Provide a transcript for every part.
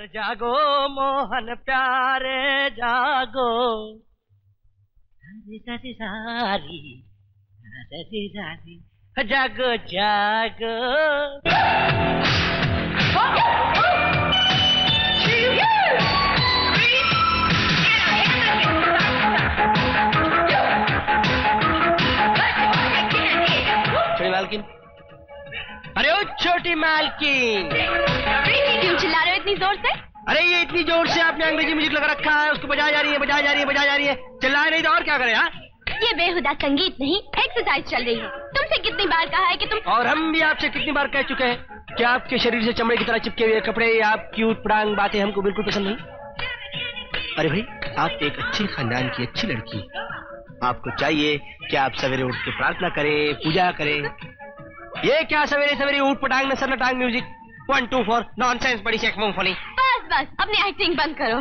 अरे जागो मोहन प्यारे जागो। सारी सारी सारी सारी सारी जागो जागो। छोटी मालकिन। अरे ओ छोटी मालकिन। क्यों चिल्ला रहे इतनी ज़ोर से? अरे ये इतनी ज़ोर से आपने अंग्रेज़ी म्यूज़िक लगा रखा है उसको बजाई जा रही है बजाई जा रही है बजाई जा रही है। चिल्लाए नहीं तो और क्या करे हाँ? ये बेहुदा संगीत नहीं एक्सरसाइज चल रही है। तुमसे कितनी बार कहा है कि तुम और हम भी आपसे कितनी बार कह चुके हैं कि आपके शरीर से चमड़े की तरह चिपके हुए कपड़े आप क्यूट पड़ांग बातें हमको बिल्कुल पसंद नहीं। अरे भाई आप एक अच्छे खानदान की अच्छी लड़की आपको चाहिए कि आप सवेरे उठ के प्रार्थना करें पूजा करें। ये क्या सवेरे सवेरे उठ पटांग नसर टांग music? One two four nonsense बड़ी शेख मूंगफली। बस बस अपनी एक्टिंग बंद करो।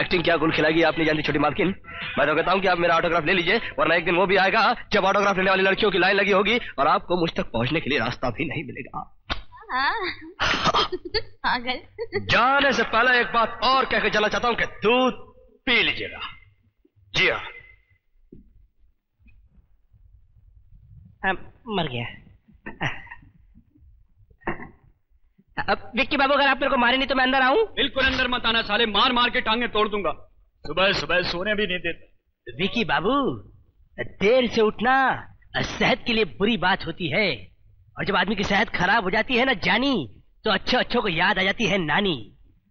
एक्टिंग क्या गुल खिलाएगी? आप नहीं जानती छोटी मालकिन। मैं तो कहता हूँ कि आप मेरा ऑटोग्राफ ले लीजिए वरना एक दिन वो भी आएगा जब ऑटोग्राफ लेने वाली लड़कियों की लाइन लगी होगी और आपको मुझ तक पहुँचने के लिए रास्ता भी नहीं मिलेगा। हाँ। पागल। जाने से पहले एक बात और कह के चला चाहता हूँ कि दूध पी लीजिएगा। जी हाँ। मर गया। अब विक्की बाबू अगर आप मेरे को मारे नहीं तो मैं अंदर आऊँ। बिल्कुल अंदर मत आना साले मार मार के टांगे तोड़ दूँगा। सुबह सुबह सोने भी नहीं देते। विकी बाबू देर से उठना सेहत के लिए बुरी बात होती है। और जब आदमी की सेहत खराब हो जाती है ना जानी तो अच्छे अच्छों को याद आ जाती है नानी।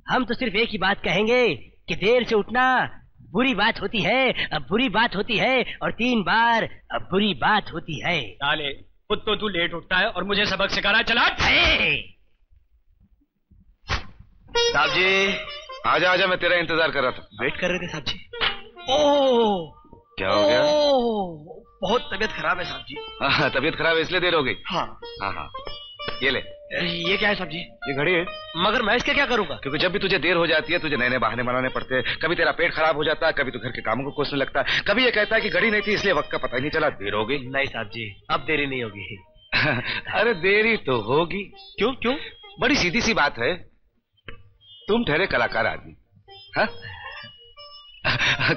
हम तो सिर्फ़ एक ही बात कहेंगे कि देर से उठना बुरी बात होती है अब बुरी बात होती है और तीन बार अब बुरी बात होती है। साले खुद तो तू लेट उठता है और मुझे सबक सिखा रहा है चला साहब जी आजा आजा मैं तेरा इंतज़ार कर रहा था। वेट कर रहे थे साहब जी। ओह क्या हो गया? ओह, बहुत तबीयत खराब है साहब जी। हाँ, तबीयत खराब है इसलिए देर हो गई। हाँ। हाँ हाँ। ये ले। ये क्या है साहब जी? ये घड़ी है। मगर मैं इसका क्या करूँगा? क्योंकि जब भी तुझे देर हो जाती है तुझे नए नए बहाने बनाने पड़ते हैं। कभी तेरा पेट खराब हो जाता है कभी तू घर के कामों को कोसने लगता है। कभी ये कहता है कि घड़ी नहीं थी इसलिए वक्त का पता ही नहीं चला। देर हो गई। नहीं साहब जी अब देरी नहीं होगी। अरे देरी तो होगी। क्यों क्यों? बड़ी सीधी सी बात है। तुम ठहरे कलाकार आदमी। हाँ?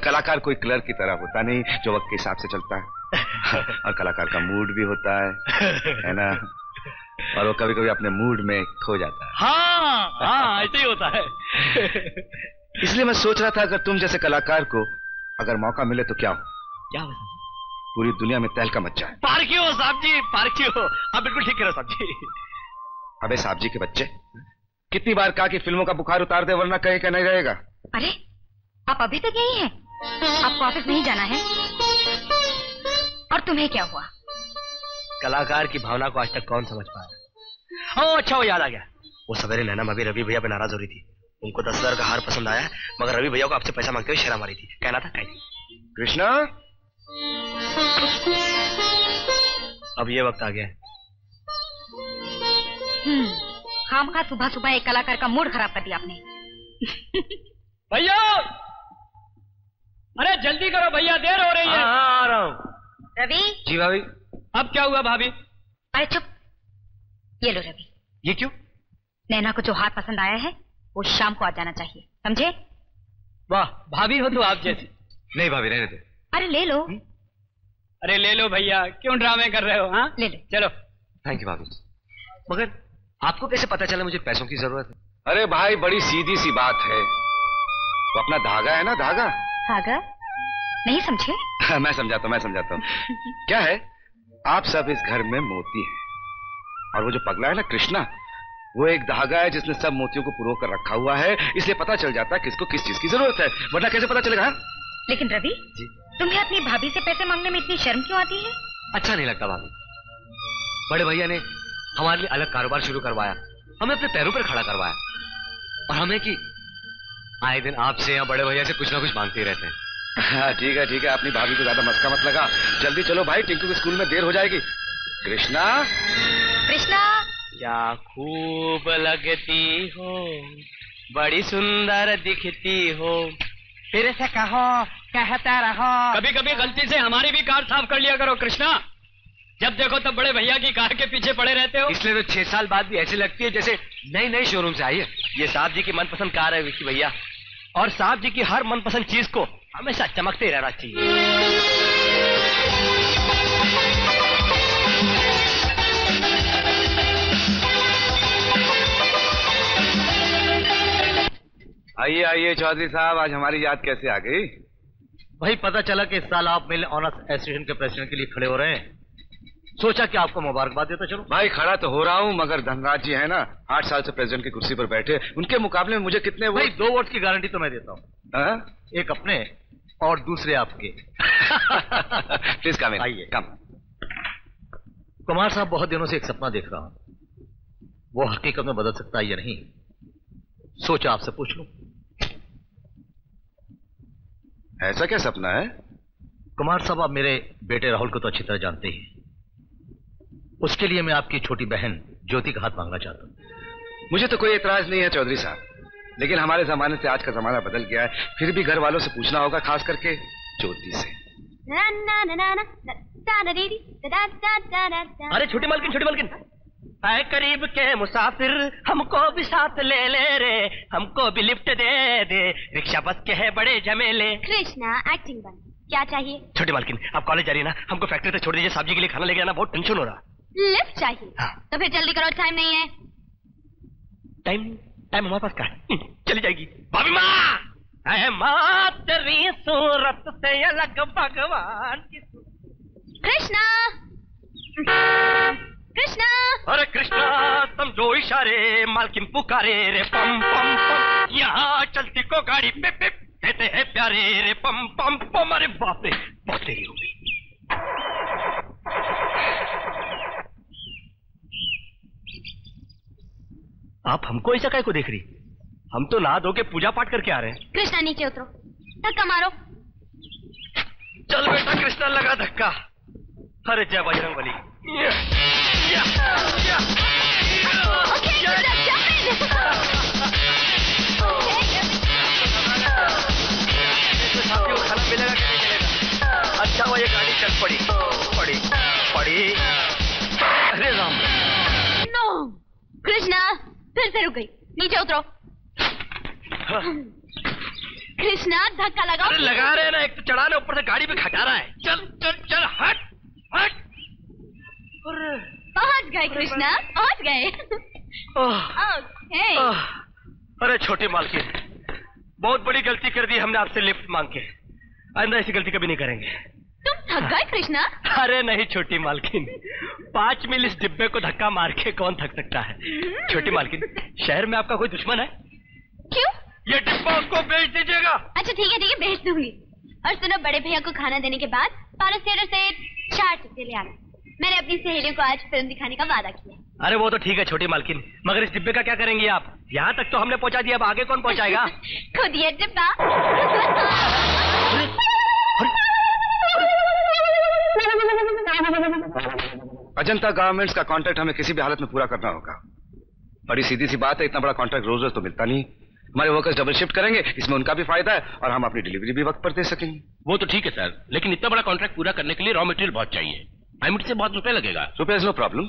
कलाकार कोई क्लर्क की तरह होता नहीं जो वक्त के हिसाब से चलता है। और कलाकार का मूड भी होता है है ना? और वो कभी कभी अपने मूड में खो जाता है। हाँ हाँ ऐसे ही होता है। इसलिए मैं सोच रहा था अगर तुम जैसे कलाकार को अगर मौका मिले तो क्या हो? क्या हो पूरी दुनिया में तहलका मच जाए। पार क्यों हो साहब जी पार क्यों हो आप बिल्कुल ठीक कह रहे हो साहब जी। अबे साहब जी के बच्चे कितनी बार कहा कि फ़िल्मों का बुखार उतार दे वरना कहीं का नहीं रहेगा? अरे आप अभी तक यही हैं? आपको ऑफ़िस नहीं जाना है? और तुम्हें क्या हुआ? कलाकार की भावना को आज तक कौन समझ पाया ओ अच्छा वो याद आ गया। वो सवेरे नैना भाभी रवि भैया पे नाराज़ हो रही थी। उनको दस हज़ार का हार पसंद आया मगर रवि भैया को आपसे पैसा मांगते हुए शर्म मारी थी। कहना था कहीं कृष्णा? अब ये वक्त आ गया है। हम्म। खाम खा सुबह सुबह एक कलाकार का मूड खराब कर दिया आपने। भैया! अरे जल्दी करो भैया देर हो रही है। हाँ, आ रहा हूँ। रवि? जी भाभी। अब क्या हुआ भाभी? अरे चुप। ये लो रवि। ये क्यों? नैना को जो हार पसंद आया है वो शाम को आ जाना चाहिए। समझे? वाह भाभी हो तो आप जैसे। नहीं भाभी रहने दो। अरे ले लो। अरे ले लो भैया क्यों ड्रामे कर रहे हो हाँ? ले लो। चलो। थैंक यू भाभी। मगर आपको कैसे पता चला मुझे पैसों की ज़रूरत है? अरे भाई बड़ी सीधी सी बात है। वो अपना धागा है ना धागा? धागा? नहीं समझे? मैं समझाता हूँ मैं समझाता हूँ। क्या है? आप सब इस घर में मोती हैं। और वो जो पगला है ना कृष्णा वो एक धागा है जिसने सब मोतियों को पुरो कर रखा हुआ है। इसलिए पता चल जाता है किसको किस चीज़ की ज़रूरत है। वरना कैसे पता चलेगा हाँ? लेकिन रवि तुम्हें अपनी भाभी से पैसे मांगने में इतनी शर्म क्यों आती है? अच्छा नहीं लगता भाभी। बड़े भैया ने हमारे लिए अलग कारोबार शुरू करवाया। हमें अपने पैरों पर खड़ा करवाया। और हमें कि आए दिन आपसे या बड़े भैया से कुछ ना कुछ मांगते रहते हैं। हाँ ठीक है ठीक है अपनी भाभी को ज़्यादा मस्का मत लगा। जल्दी चलो भाई टिंकू के स्कूल में देर हो जाएगी। कृष्णा? कृष्णा? क्या खूब लगती हो बड़ी सुंदर दिखती हो। फिर से कहो कहता रहो। कभी कभी गलती से हमारी भी कार साफ़ कर लिया करो कृष्णा। जब देखो तब बड़े भैया की कार के पीछे पड़े रहते हो। इसलिए तो छह साल बाद भी ऐसी लगती है जैसे नई नई शोरूम से आई है। ये साहब जी की मनपसंद कार है विक्की भैया। और साहब जी की हर मनपसंद चीज़ को हमेशा चमकते ही रहना चाहिए। आइए आइए चौधरी साहब आज हमारी याद कैसे आ गई? वही पता चला कि इस साल आप मेले ऑनर्स एसोसिएशन के प्रेसिडेंट के लिए खड़े हो रहे हैं। सोचा कि आपको मुबारकबाद देता चलो। भाई खड़ा तो हो रहा हूँ मगर धनराज जी है ना आठ साल से प्रेसिडेंट की कुर्सी पर बैठे। उनके मुकाबले में मुझे कितने भाई दो वोट की गारंटी तो मैं देता हूँ। हाँ? एक अपने और दूसरे आपके। प्लीज़ कम आइए। कम कुमार साहब बहुत दिनों से एक सपना देख रहा हूँ। वो हकीकत में बदल सकता है या नहीं सोचा आपसे पूछ लूँ। ऐसा क्या सपना है? कुमार साहब आप मेरे बेटे राहुल को तो अच्छी तरह जानते हैं। उसके लिए मैं आपकी छोटी बहन ज्योति का हाथ मांगना चाहता हूँ। मुझे तो कोई एतराज़ नहीं है चौधरी साहब। लेकिन हमारे जमाने से आज का जमाना बदल गया है। फिर भी घर वालों से पूछना होगा खास करके ज्योति से। अरे छोटी मालकिन छोटी मालकिन। आए करीब के मुसाफिर हमको भी साथ ले ले रे हमको भी लिफ्ट दे दे रिक्शा बस के है बड़े झमेले। कृष्णा एक्टिंग बंद क्या चाहिए? छोटी मालकिन आप कॉलेज जा रही है ना? हमको फैक्ट्री तक छोड़ दीजिए साहब जी के लिए खाना लेके आना बहुत टेंशन हो रहा। लिफ्ट चाहिए। हाँ। तो फिर जल्दी करो टाइम नहीं है। टाइम टाइम हमारे पास कहा है? चली जाएगी। भाभी माँ! है माँ तेरी सूरत से अलग भगवान की कृष्णा! कृष्णा! अरे कृष्णा समझो इशारे मालकिन पुकारे रे पम पम पम। यहाँ चलती को गाड़ी पे पे कहते हैं प्यारे रे पम पम पम। अरे बाप रे बहुत देरी हो गई। आप हमको ऐसा काय को देख रही हम तो नहा धो के पूजा पाठ करके आ रहे हैं। कृष्णा नीचे उतरो। धक्का मारो। चल बेटा कृष्णा लगा धक्का। अरे जय बजरंग बली। खाना मिलेगा कि नहीं मिलेगा अच्छा वो ये गाड़ी चल पड़ी। पड़ी पड़ी। अरे राम। नो। कृष्णा फिर से रुक गई। नीचे उतरो। कृष्णा धक्का लगाओ। अरे लगा रहे हैं ना एक तो चढ़ाने ऊपर से गाड़ी पे खटा रहा है। चल चल चल हट हट। अरे। पहुँच गए कृष्णा पहुँच गए। अरे छोटे मालकिन बहुत बड़ी गलती कर दी हमने आपसे लिफ्ट मांग के। आइंदा ऐसी गलती कभी नहीं करेंगे। थक गए कृष्णा। अरे नहीं छोटी मालकिन। पाँच मील इस डिब्बे को धक्का मार के कौन थक सकता है? छोटी मालकिन शहर में आपका कोई दुश्मन है? क्यों? ये डिब्बा उसको बेच दीजिएगा। अच्छा ठीक है ठीक है भेज दूँगी। और सुनो बड़े भैया को खाना देने के बाद पारस थिएटर से चार टिकटे ले आना। मैंने अपनी सहेलियों को आज फ़िल्म दिखाने का वादा किया। अरे वो तो ठीक है छोटी मालकिन। मगर इस डिब्बे का क्या करेंगे आप? यहाँ तक तो हमने पहुँचा दिया अब आगे कौन पहुँचाएगा? खुद ये डिब्बा। अजंता गारमेंट्स का कॉन्ट्रैक्ट हमें किसी भी हालत में पूरा करना होगा। बड़ी सीधी सी बात है इतना बड़ा कॉन्ट्रैक्ट रोज रोज तो मिलता नहीं। हमारे वर्कर्स डबल शिफ्ट करेंगे इसमें उनका भी फ़ायदा है और हम अपनी डिलीवरी भी वक्त पर दे सकेंगे। वो तो ठीक है सर लेकिन इतना बड़ा कॉन्ट्रैक्ट पूरा करने के लिए रॉ मटेरियल बहुत चाहिए। आईमिट से बहुत रुपए लगेगा। रुपये नो प्रॉब्लम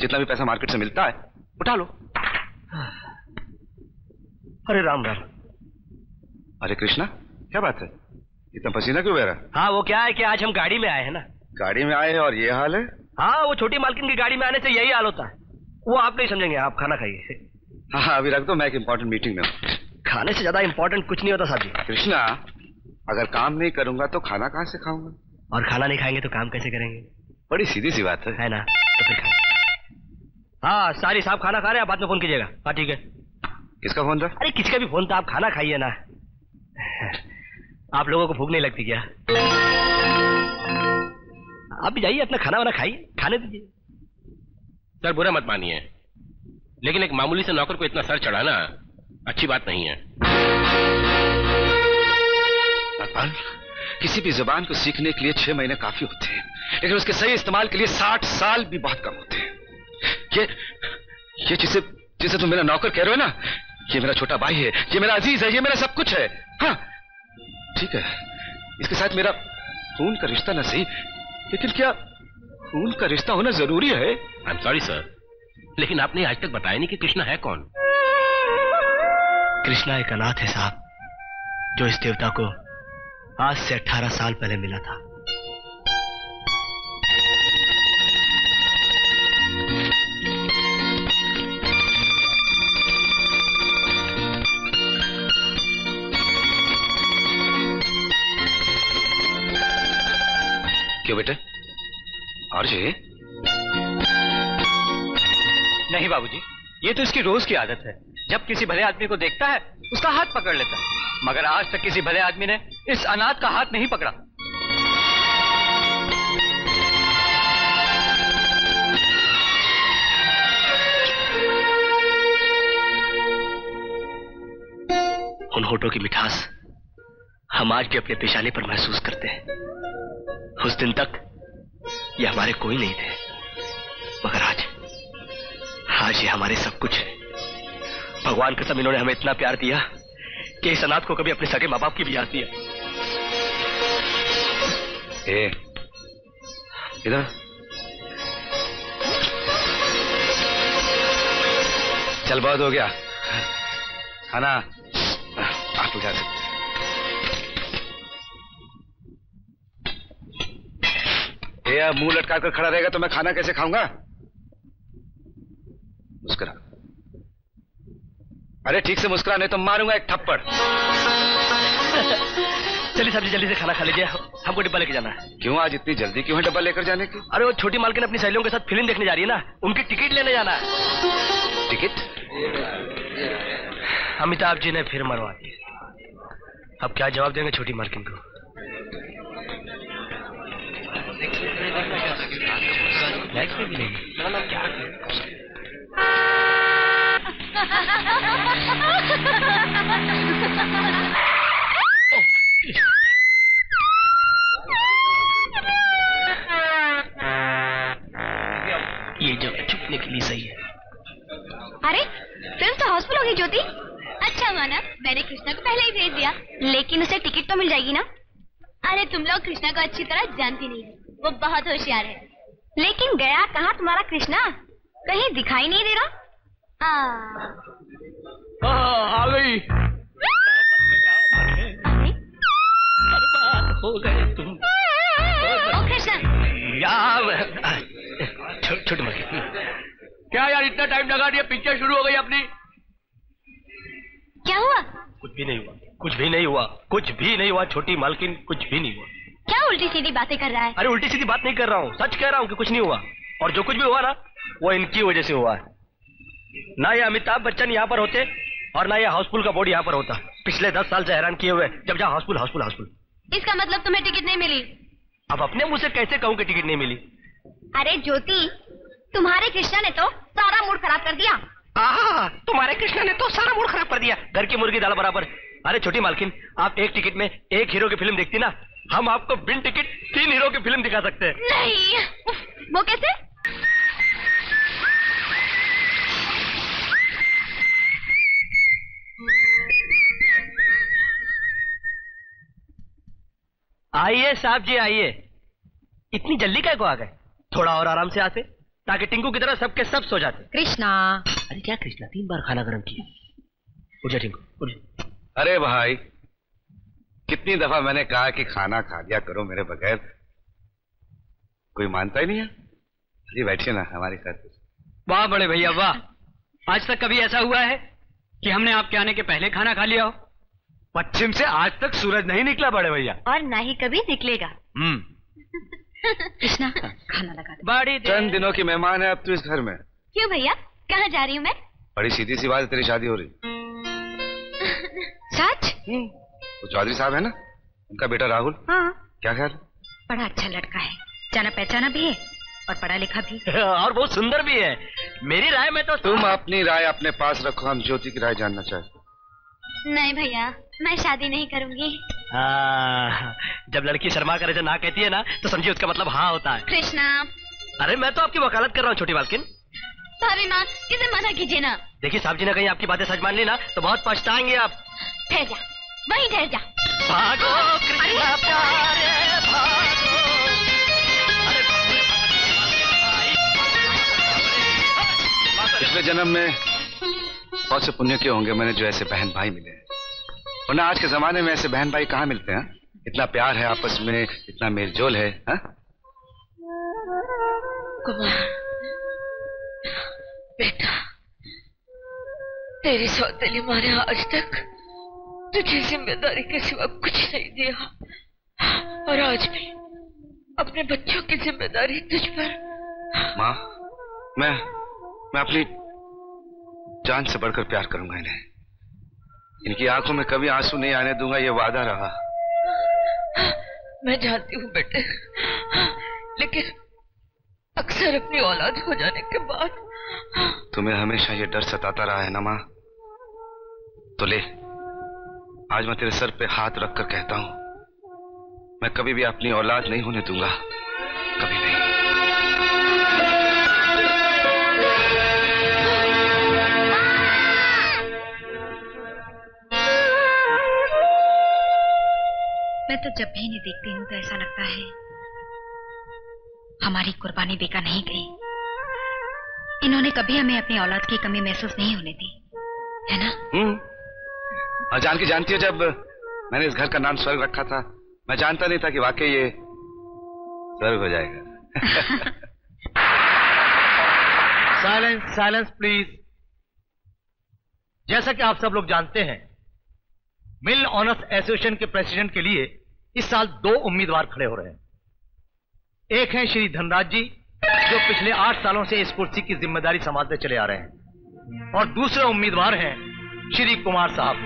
जितना भी पैसा मार्केट से मिलता है उठा लो। अरे राम राम। अरे कृष्णा क्या बात है? इतना पसीना क्यों बह रहा है? हाँ वो क्या है कि आज हम गाड़ी में आए हैं ना? गाड़ी में आए हैं और ये हाल है? हाँ वो छोटी मालकिन की गाड़ी में आने से यही हाल होता है। वो आप नहीं समझेंगे आप खाना खाइए। हाँ हाँ अभी रख दो मैं एक इंपॉर्टेंट मीटिंग में हूँ। खाने से ज़्यादा इंपॉर्टेंट कुछ नहीं होता साहब जी। कृष्णा अगर काम नहीं करूँगा तो खाना कहाँ से खाऊँगा? और खाना नहीं खाएँगे तो काम कैसे करेंगे? बड़ी सीधी सी बात है। है ना? तो फिर खाएँ। हाँ सारी साहब खाना खा रहे हैं बाद में फ़ोन कीजिएगा। हाँ ठीक है। किसका फ़ोन था? अरे किसका भी फ़ोन था आप खाना खाइए ना। आप लोगों को भूख नहीं लगती क्या? आप भी जाइए अपना खाना वाना खाइए खाने दीजिए। सर बुरा मत मानिए। लेकिन एक मामूली से नौकर को इतना सर चढ़ाना अच्छी बात नहीं है। भगवान किसी भी ज़ुबान को सीखने के लिए छह महीने काफ़ी होते हैं लेकिन उसके सही इस्तेमाल के लिए साठ साल भी बहुत कम होते हैं। ये ये जिसे जिसे तुम मेरा नौकर कह रहे हो ना ये मेरा छोटा भाई है ये मेरा अज़ीज़ है ये मेरा सब कुछ है। हाँ ठीक है। इसके साथ मेरा खून का रिश्ता ना सही लेकिन क्या खून का रिश्ता होना ज़रूरी है? आई एम सॉरी सर लेकिन आपने आज तक बताया नहीं कि कृष्णा है कौन। कृष्णा एक अनाथ है साहब जो इस देवता को आज से 18 साल पहले मिला था। क्यों बेटे? आरजे? नहीं बाबूजी, ये तो इसकी रोज की आदत है। जब किसी भले आदमी को देखता है, उसका हाथ पकड़ लेता है। मगर आज तक किसी भले आदमी ने इस अनाथ का हाथ नहीं पकड़ा। उन होठों की मिठास हम आज भी अपने पेशाने पर महसूस करते हैं। उस दिन तक ये हमारे कोई नहीं थे। मगर आज आज ये हमारे सब कुछ है। भगवान कसम इन्होंने हमें इतना प्यार दिया कि इस अनाथ को कभी अपने सगे माँ बाप की भी याद दिया ए, इधर। चल बहुत हो गया। है ना आप उठा सकते अब मुँह लटका कर खड़ा रहेगा तो मैं खाना कैसे खाऊँगा? मुस्कुरा। अरे ठीक से मुस्कुरा नहीं तो मारूँगा एक थप्पड़। चलिए साहब जी जल्दी से खाना खा लीजिए हमको डिब्बा लेके जाना है। क्यों आज इतनी जल्दी क्यों है डब्बा लेकर जाने की? अरे वो छोटी मालकिन अपनी सहेलियों के साथ फ़िल्म देखने जा रही है ना उनकी टिकट लेने जाना है। टिकट? अमिताभ जी ने फिर मरवा दी अब क्या जवाब देंगे छोटी मालकिन को? ये जगह छुपने के लिए सही है। अरे, फ़िल्म तो हाउसफुल हो गई ज्योति। अच्छा माना, मैंने कृष्णा को पहले ही भेज दिया, लेकिन उसे टिकट तो मिल जाएगी ना? अरे, तुम लोग कृष्णा को अच्छी तरह जानती नहीं वो बहुत होशियार है। लेकिन गया कहाँ तुम्हारा कृष्णा? कहीं दिखाई नहीं दे रहा? आ, आ गई हो गए तुम ओ कृष्णा छोटी क्या यार इतना टाइम लगा दिया? पिक्चर शुरू हो गई अपनी। क्या हुआ? कुछ भी नहीं हुआ। कुछ भी नहीं हुआ। कुछ भी नहीं हुआ छोटी मालकिन कुछ भी नहीं हुआ। क्या उल्टी सीधी बातें कर रहा है? अरे उल्टी सीधी बात नहीं कर रहा हूँ। सच कह रहा हूँ कि कुछ नहीं हुआ। और जो कुछ भी हुआ ना वो इनकी वजह से हुआ है। ना ये अमिताभ बच्चन यहाँ पर होते और ना ये हाउसफुल का बोर्ड यहाँ पर होता। पिछले दस साल से हैरान किए हुए जब जहाँ हाउसफुल हाउसफुल हाउसफुल। इसका मतलब तुम्हें टिकट नहीं मिली। अब अपने मुँह से कैसे कहूँ कि टिकट नहीं मिली? अरे ज्योति तुम्हारे कृष्णा ने तो सारा मूड खराब कर दिया। तुम्हारे कृष्णा ने तो सारा मूड खराब कर दिया। घर की मुर्गी दाल बराबर। अरे छोटी मालकिन आप एक टिकट में एक हीरो की फ़िल्म देखती ना हम आपको बिन टिकट तीन हीरो की फ़िल्म दिखा सकते हैं। नहीं। वो कैसे? आइए साहब जी आइए। इतनी जल्दी काय को आ गए? थोड़ा और आराम से आते ताकि टिंकू की तरह सबके सब सो जाते। कृष्णा। अरे क्या कृष्णा तीन बार खाना गर्म किया। उठे टिंकू उठ अरे भाई कितनी दफ़ा मैंने कहा कि खाना खा लिया करो मेरे बगैर? कोई मानता ही नहीं है? जी बैठिए ना हमारे साथ वाह बड़े भैया वाह। आज तक कभी ऐसा हुआ है कि हमने आपके आने के पहले खाना खा लिया हो? पश्चिम से आज तक सूरज नहीं निकला बड़े भैया। और ना ही कभी निकलेगा। हम्म। कृष्णा खाना लगा दे। बड़ी चंद दिनों की मेहमान है अब तू इस घर में। क्यों भैया? कहाँ जा रही हूँ मैं? बड़ी सीधी सी बात तेरी शादी हो रही। सच? वो चौधरी साहब है ना? उनका बेटा राहुल? हाँ। क्या ख्याल? बड़ा अच्छा लड़का है। जाना पहचाना भी है और पढ़ा लिखा भी और बहुत सुंदर भी है। मेरी राय में तो तुम अपनी राय अपने पास रखो हम ज्योति की राय जानना चाहते नहीं भैया मैं शादी नहीं करूँगी। हाँ, जब लड़की शर्मा कर ऐसे ना कहती है ना तो समझिए उसका मतलब हाँ होता है। कृष्णा। अरे मैं तो आपकी वकालत कर रहा हूँ छोटी मालकिन भाभी माँ इसे मना कीजिए ना। देखिए साहब जी ने कहीं आपकी बातें सच मान ली ना तो बहुत पछताएँगे आप। ठहर जा। वहीं ठहर जा। भागो कृष्णा प्यारे पिछले जन्म में बहुत से पुण्य क्यों होंगे मैंने जो ऐसे बहन भाई मिले वरना आज के जमाने में ऐसे बहन भाई कहाँ मिलते हैं? इतना प्यार है आपस में इतना मेलजोल है हा? कुमार बेटा तेरी सौतली मारे आज तक तुझे ज़िम्मेदारी के सिवा कुछ नहीं दिया। और आज भी अपने बच्चों की ज़िम्मेदारी तुझ पर। माँ मैं मैं अपनी जान से बढ़कर प्यार करूँगा इन्हें। इनकी आँखों में कभी आँसू नहीं आने दूँगा ये वादा रहा। मैं जानती हूँ बेटे लेकिन अक्सर अपनी औलाद हो जाने के बाद तुम्हें हमेशा ये डर सताता रहा है ना माँ? तो ले। आज मैं तेरे सर पे हाथ रखकर कहता हूँ मैं कभी भी अपनी औलाद नहीं होने दूँगा कभी नहीं मैं तो जब भी इन्हें देखती हूँ तो ऐसा लगता है हमारी कुर्बानी बेकार नहीं गई। इन्होंने कभी हमें अपनी औलाद की कमी महसूस नहीं होने दी है ना? हम्म। और जानकी जानती है, जब मैंने इस घर का नाम स्वर्ग रखा था, मैं जानता नहीं था कि वाकई ये स्वर्ग हो जाएगा। साइलेंस साइलेंस प्लीज़ जैसा कि आप सब लोग जानते हैं, मिल ऑनर्स एसोसिएशन के प्रेसिडेंट के लिए इस साल दो उम्मीदवार खड़े हो रहे हैं। एक हैं श्री धनराज जी, जो पिछले आठ सालों से इस कुर्सी की ज़िम्मेदारी संभालते चले आ रहे हैं। और दूसरे उम्मीदवार हैं श्री कुमार साहब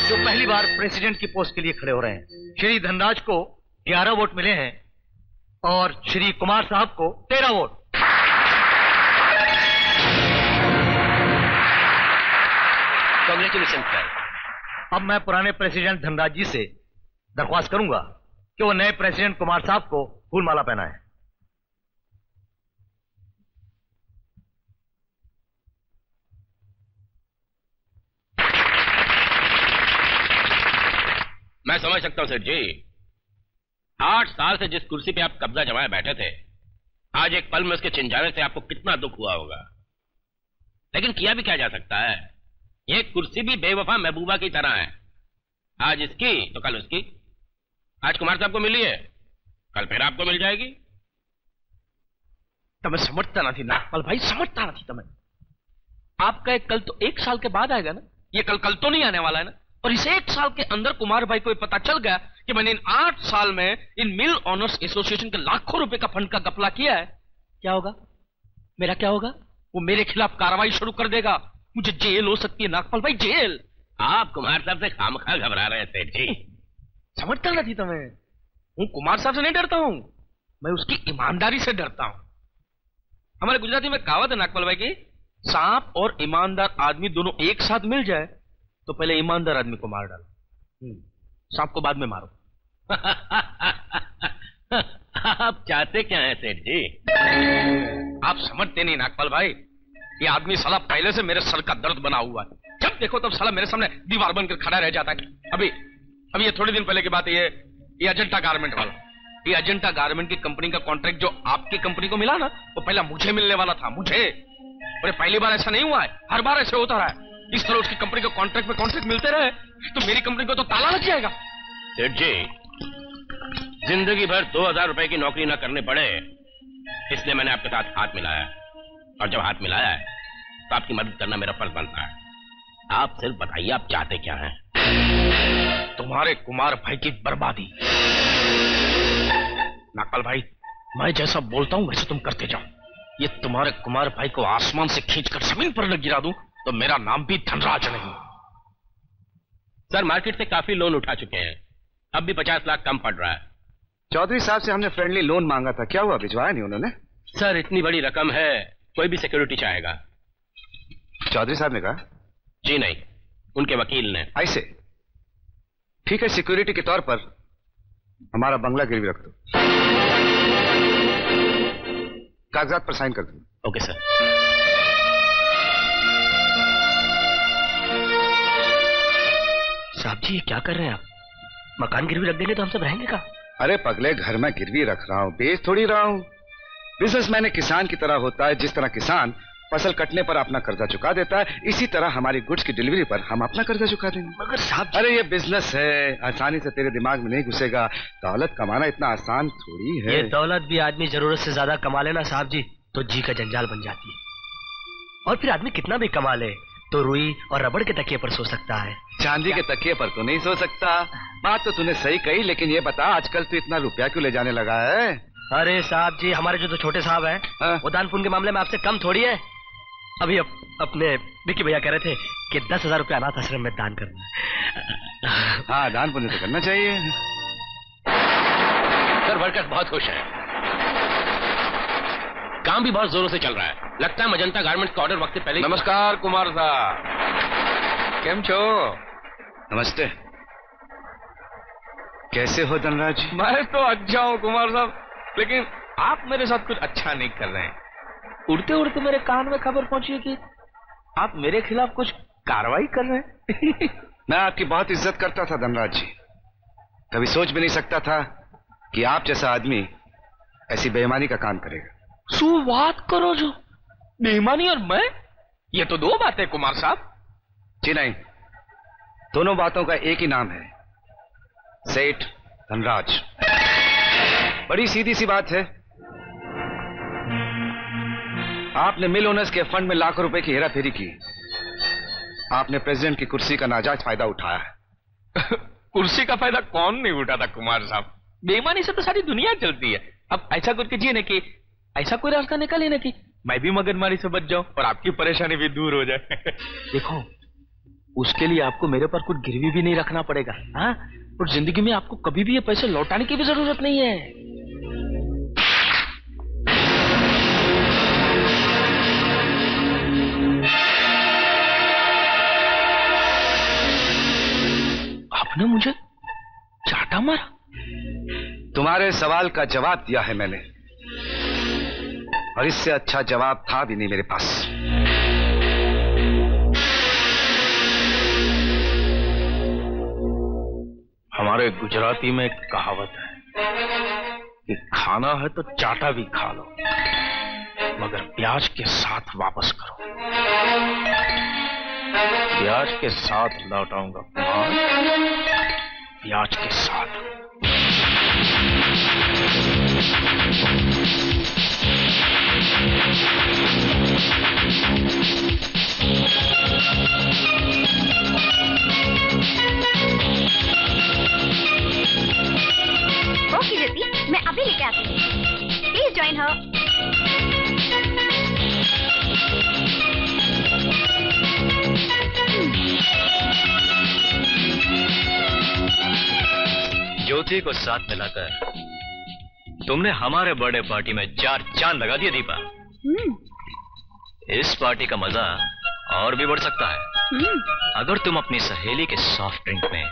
जो पहली बार प्रेसिडेंट की पोस्ट के लिए खड़े हो रहे हैं। श्री धनराज को 11 वोट मिले हैं और श्री कुमार साहब को 13 वोट। कॉन्ग्रेचुलेशन अब मैं पुराने प्रेसिडेंट धनराज जी से दरख्वास्त करूँगा कि वो नए प्रेसिडेंट कुमार साहब को फूलमाला पहनाएँ। मैं समझ सकता हूँ, सेठ जी। आठ साल से जिस कुर्सी पे आप कब्जा जमाए बैठे थे, आज एक पल में उसके छिंजाने से आपको कितना दुख हुआ होगा। लेकिन किया भी क्या जा सकता है? यह कुर्सी भी बेवफा महबूबा की तरह है। आज इसकी तो कल उसकी। आज कुमार साहब को मिली है, कल फिर आपको मिल जाएगी। तुम्हें समझता ना थी ना भाई, समझता ना थी तुम्हें। आपका एक कल तो एक साल के बाद आएगा ना? ये कल कल तो नहीं आने वाला है ना? और इस एक साल के अंदर कुमार भाई को पता चल गया कि मैंने इन आठ साल में इन मिल ऑनर्स एसोसिएशन के लाखों रुपए का फंड का गपला किया है। क्या होगा? मेरा क्या होगा? वो मेरे खिलाफ कार्रवाई शुरू कर देगा। मुझे जेल हो सकती है नागपाल भाई जेल। आप कुमार साहब से खाम खा घबरा रहे थे जी। समझता थी तुम्हें? हूँ कुमार साहब से नहीं डरता हूँ। मैं उसकी ईमानदारी से डरता हूँ। हमारे गुजराती में कहावत है नागपाल भाई की सांप और ईमानदार आदमी दोनों एक साथ मिल जाए तो पहले ईमानदार आदमी को मार डालो। सांप को बाद में मारो। आप चाहते क्या हैं सेठ जी? आप समझते नहीं नागपाल भाई। ये आदमी साला पहले से मेरे सर का दर्द बना हुआ है। जब देखो तब साला मेरे सामने दीवार बनकर खड़ा रह जाता है। अभी अभी ये थोड़े दिन पहले की बात है ये ये अजंता गारमेंट वाला। ये अजंता गारमेंट की कंपनी का कॉन्ट्रैक्ट जो आपकी कंपनी को मिला ना वो पहला मुझे मिलने वाला था मुझे। ये पहली बार ऐसा नहीं हुआ है। हर बार ऐसे होता रहा है। इस तरह उसकी कंपनी को कॉन्ट्रैक्ट पे कॉन्ट्रैक्ट मिलते रहे तो मेरी कंपनी को तो ताला लग जाएगा। सेठ जी ज़िंदगी भर दो हज़ार रुपए की नौकरी ना करने पड़े इसलिए मैंने आपके साथ हाथ मिलाया और जब हाथ मिलाया है तो आपकी मदद करना मेरा फ़र्ज़ बनता है। आप सिर्फ़ बताइए आप चाहते क्या हैं? तुम्हारे कुमार भाई की बर्बादी। नागपाल भाई मैं जैसा बोलता हूँ वैसे तुम करते जाओ। ये तुम्हारे कुमार भाई को आसमान से खींचकर ज़मीन पर न गिरा दूँ। तो मेरा नाम भी धनराज नहीं। सर मार्केट से काफ़ी लोन उठा चुके हैं। अब भी पचास लाख कम पड़ रहा है। चौधरी साहब से हमने फ्रेंडली लोन मांगा था। क्या हुआ? भिजवाया नहीं उन्होंने? सर इतनी बड़ी रकम है कोई भी सिक्योरिटी चाहेगा। चौधरी साहब ने कहा? जी नहीं उनके वकील ने। ऐसे ठीक है सिक्योरिटी के तौर पर हमारा बंगला गिरवी रख दो। कागजात पर साइन कर दो ओके सर साहब जी ये क्या कर रहे हैं आप? मकान गिरवी रख देंगे तो हम सब रहेंगे कहा? अरे पगले घर में गिरवी रख रहा हूँ बेच थोड़ी रहा हूँ। बिजनेसमैन एक किसान की तरह होता है जिस तरह किसान फ़सल कटने पर अपना कर्जा चुका देता है इसी तरह हमारी गुड्स की डिलीवरी पर हम अपना कर्जा चुका देंगे। मगर साहब अरे ये बिज़नेस है आसानी से तेरे दिमाग में नहीं घुसेगा। दौलत कमाना इतना आसान थोड़ी है। ये दौलत भी आदमी ज़रूरत से ज़्यादा कमा लेना साहब जी तो जी का जंजाल बन जाती है। और फिर आदमी कितना भी कमा ले तो रुई और रबड़ के तकिए पर सो सकता है। चांदी के तकिए पर तो नहीं सो सकता। बात तो तूने सही कही लेकिन ये बता आजकल तू इतना रुपया क्यों ले जाने लगा है? अरे साहब जी हमारे जो तो छोटे साहब हैं हाँ? वो दान पुण्य के मामले में आपसे कम थोड़ी है। अभी अप, अपने विक्की भैया कह रहे थे कि दस हज़ार रुपया अनाथ आश्रम में दान करना हाँ। दान पुण्य तो करना चाहिए। सर वर्कर्स बहुत खुश हैं। काम भी बहुत जोरों से चल रहा है। लगता है मजंता गारमेंट्स का ऑर्डर वक्त पहले नमस्कार कुमार साहब केम छो? नमस्ते। कैसे हो धनराज? मैं तो अच्छा हूँ कुमार साहब। लेकिन आप मेरे साथ कुछ अच्छा नहीं कर रहे हैं। उड़ते उड़ते मेरे कान में खबर पहुँची है कि आप मेरे खिलाफ कुछ कार्रवाई कर रहे हैं। मैं आपकी बहुत इज़्ज़त करता था धनराज जी। कभी सोच भी नहीं सकता था कि आप जैसा आदमी ऐसी बेईमानी का काम करेगा। શું વાત કરો છો बेईमानी और मैं ये तो दो बातें कुमार साहब जी नहीं दोनों बातों का एक ही नाम है सेठ धनराज बड़ी सीधी सी बात है आपने मिल ओनर्स के फंड में लाखों रुपए की हेरा फेरी की आपने प्रेसिडेंट की कुर्सी का नाजायज फायदा उठाया है कुर्सी का फायदा कौन नहीं उठाता कुमार साहब बेईमानी से तो सारी दुनिया चलती है अब ऐसा कुछ कीजिए ना कि ऐसा कोई रास्ता निकालिए ना कि मैं भी मगजमारी से बच जाऊँ और आपकी परेशानी भी दूर हो जाए। देखो उसके लिए आपको मेरे पर कुछ गिरवी भी नहीं रखना पड़ेगा हाँ? और ज़िंदगी में आपको कभी भी ये पैसे लौटाने की भी ज़रूरत नहीं है। आपने मुझे चाटा मारा? तुम्हारे सवाल का जवाब दिया है मैंने। और इससे अच्छा जवाब था भी नहीं मेरे पास। हमारे गुजराती में एक कहावत है कि खाना है तो चाटा भी खा लो, मगर प्याज के साथ वापस करो। प्याज के साथ लौटाऊँगा। प्याज के साथ। लेके आती हूँ। प्लीज़ ज्वाइन हर ज्योति को साथ मिलाकर तुमने हमारे बर्थडे पार्टी में चार चाँद लगा दिए दीपा। इस पार्टी का मज़ा और भी बढ़ सकता है। अगर तुम अपनी सहेली के सॉफ्ट ड्रिंक में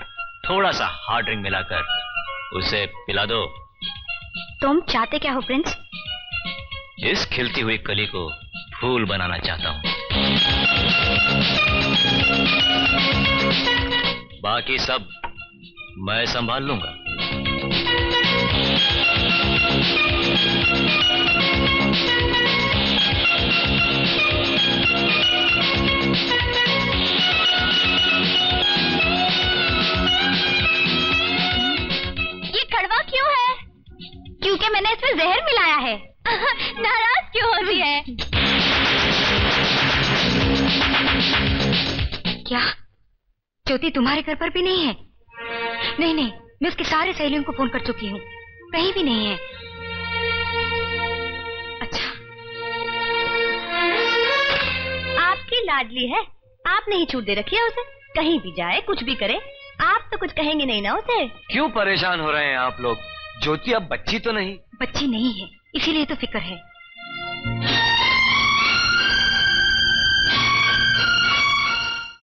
थोड़ा सा हार्ड ड्रिंक मिलाकर उसे पिला दो तुम चाहते क्या हो, प्रिंस? इस खिलती हुई कली को फूल बनाना चाहता हूँ। बाकी सब मैं संभाल लूँगा। ज्योति तुम्हारे घर पर भी नहीं है। नहीं नहीं मैं उसकी सारे सहेलियों को फ़ोन कर चुकी हूँ। कहीं भी नहीं है। अच्छा। आपकी लाडली है। आप नहीं छूट दे रखी है उसे। कहीं भी जाए कुछ भी करे आप तो कुछ कहेंगे नहीं ना उसे। क्यों परेशान हो रहे हैं आप लोग? ज्योति अब बच्ची तो नहीं। बच्ची नहीं है इसीलिए तो फ़िक्र है।